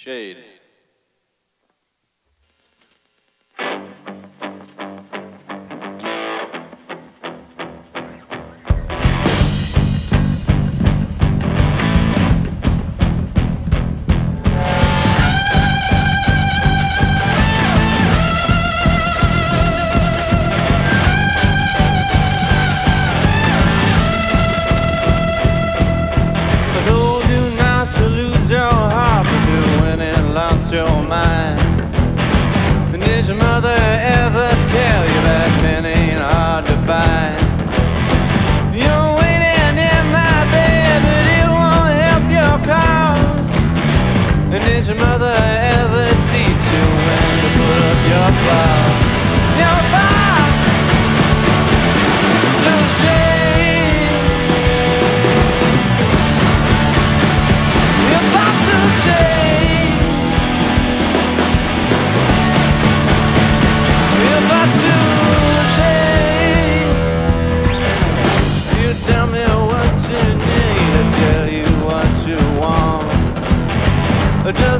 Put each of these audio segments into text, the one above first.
Shade. mother ever tell you?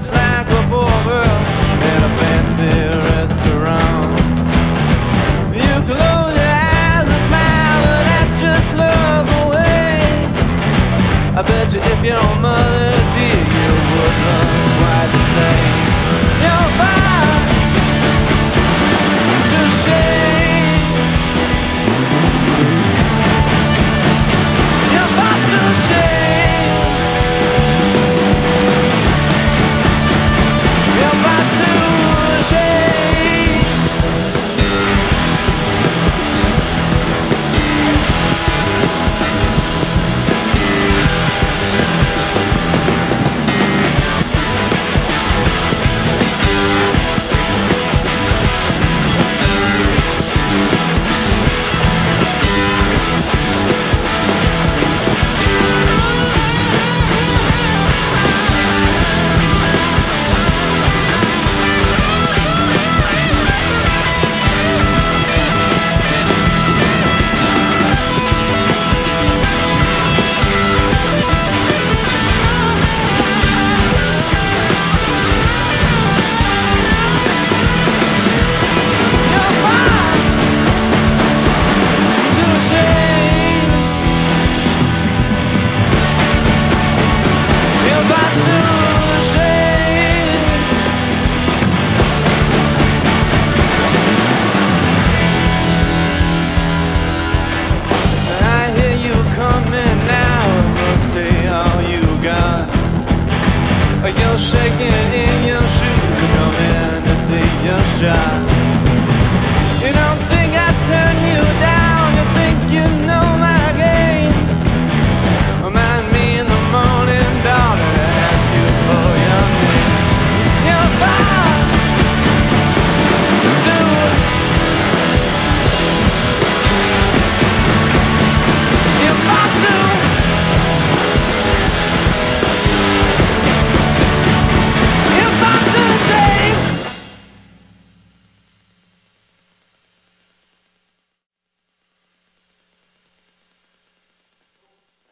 just like a poor girl. But you're shaking in your shoes, you're coming to take your shot.